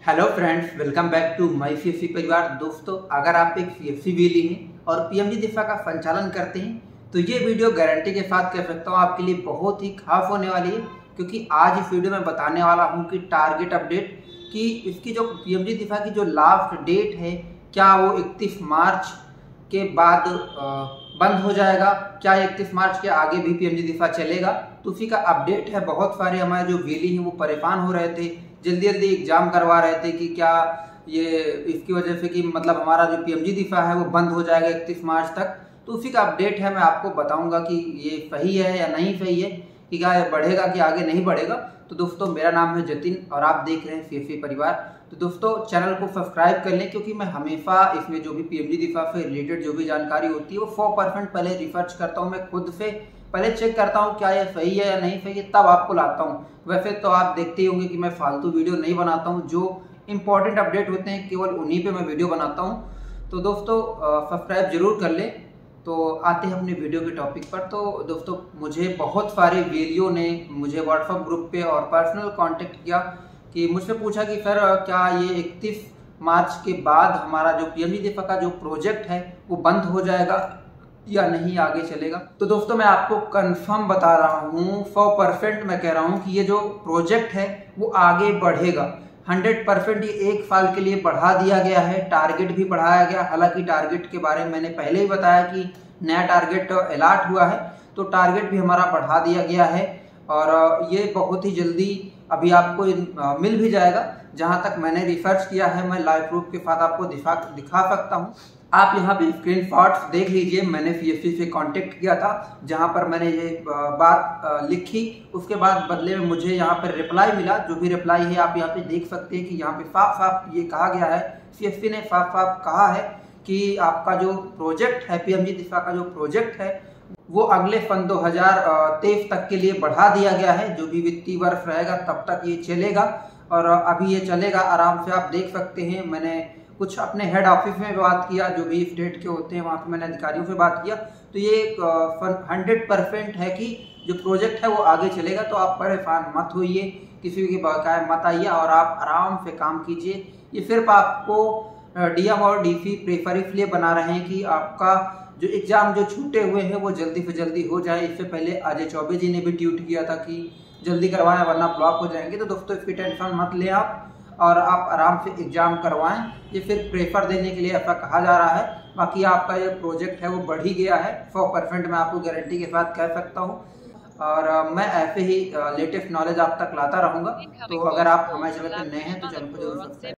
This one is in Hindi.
Hello friends welcome back to my सी परिवार। दोस्तों, अगर आप एक सीएफसी वेली हैं और पीएमजी दिफा का संचालन करते हैं तो ये वीडियो गारंटी के साथ कह सकता हूँ। आपके लिए बहुत ही खास होने वाली है, क्योंकि आज इस वीडियो में बताने वाला हूँ कि टारगेट अपडेट कि इसकी जो पीएमजी दिफा की जो लास्ट डेट है, क्या वो इकतीस मार्च के बाद बंद हो जाएगा। क्या इकतीस मार्च के आगे भी पीएमजी दिफा चलेगा? तो उसी का अपडेट है, बहुत सारे हमारे जो वेली हैं, वो परेशान हो रहे थे। जल्दी जल्दी एग्ज़ाम करवा रहे थे कि क्या ये इसकी वजह से कि मतलब हमारा जो पीएमजी दिफा है, वो बंद हो जाएगा इकतीस मार्च तक। तो उसी का अपडेट है, मैं आपको बताऊँगा कि ये सही है या नहीं सही है, कि क्या बढ़ेगा कि आगे नहीं बढ़ेगा। तो दोस्तों, मेरा नाम है जतिन और आप देख रहे हैं सी परिवार। तो दोस्तों चैनल को सब्सक्राइब कर लें क्योंकि मैं हमेशा इसमें जो भी पीएमजी दिफा से रिलेटेड जो भी जानकारी होती है, वो सौ परसेंट पहले रिसर्च करता हूँ मैं खुद से। पहले चेक करता हूँ क्या ये सही है या नहीं सही है, तब आपको लाता हूँ। वैसे तो आप देखते ही होंगे कि मैं फालतू वीडियो नहीं बनाता हूँ, जो इंपॉर्टेंट अपडेट होते हैं, केवल उन्हीं पर मैं वीडियो बनाता हूँ। तो दोस्तों सब्सक्राइब ज़रूर कर लें। तो आते हैं अपने वीडियो के टॉपिक पर। तो दोस्तों, मुझे बहुत सारे वीडियो ने मुझे व्हाट्सअप ग्रुप पे और पर्सनल कांटेक्ट किया। कि मुझसे पूछा कि सर, क्या ये इकतीस मार्च के बाद हमारा जो पी एम का जो प्रोजेक्ट है, वो बंद हो जाएगा या नहीं, आगे चलेगा? तो दोस्तों, मैं आपको कंफर्म बता रहा हूँ, सौ परसेंट मैं कह रहा हूँ कि ये जो प्रोजेक्ट है, वो आगे बढ़ेगा। हंड्रेड परसेंट ये एक साल के लिए बढ़ा दिया गया है, टारगेट भी बढ़ाया गया। हालाँकि टारगेट के बारे में मैंने पहले ही बताया कि नया टारगेट अलाट हुआ है तो टारगेट भी हमारा बढ़ा दिया गया है। और ये बहुत ही जल्दी अभी आपको मिल भी जाएगा। जहाँ तक मैंने रिसर्च किया है, मैं लाइव प्रूफ के साथ आपको दिखा दिखा सकता हूँ। आप यहाँ पे स्क्रीन शॉट्स देख लीजिए। मैंने सी से कांटेक्ट किया था, जहाँ पर मैंने ये बात लिखी। उसके बाद बदले में मुझे यहाँ पर रिप्लाई मिला। जो भी रिप्लाई है, आप यहाँ पे देख सकते हैं कि यहाँ पे साफ़ साफ़ ये कहा गया है। सी ने साफ़ साफ़ कहा है कि आपका जो प्रोजेक्ट है पी एम दिशा का जो प्रोजेक्ट है, वो अगले सन दो तक के लिए बढ़ा दिया गया है। जो भी वित्तीय वर्ष रहेगा, तब तक ये चलेगा और अभी ये चलेगा। आराम से आप देख सकते हैं, मैंने कुछ अपने हेड ऑफ़िस में बात किया, जो भी स्टेट के होते हैं, वहाँ पे मैंने अधिकारियों से बात किया। तो ये हंड्रेड परसेंट है कि जो प्रोजेक्ट है, वो आगे चलेगा। तो आप परेशान मत होइए, किसी की बकाया मत आइए और आप आराम से काम कीजिए। ये सिर्फ़ आपको डीएम और डीसी प्रेफर इसलिए बना रहे हैं कि आपका जो एग्ज़ाम जो छूटे हुए हैं वो जल्दी से जल्दी हो जाए। इससे पहले अजय चौबे जी ने भी ट्वीट किया था कि जल्दी करवाएँ वरना ब्लॉक हो जाएँगे। तो दोस्तों इसकी टेंशन मत लें आप और आप आराम से एग्ज़ाम करवाएँ। ये फिर प्रेफर देने के लिए ऐसा कहा जा रहा है। बाकी आपका ये प्रोजेक्ट है वो बढ़ ही गया है। सौ परसेंट मैं आपको गारंटी के साथ कह सकता हूँ। और मैं ऐसे ही लेटेस्ट नॉलेज आप तक लाता रहूँगा। तो अगर आप हमारे चैनल पर नए हैं तो चैनल को ज़रूर सब्सक्राइब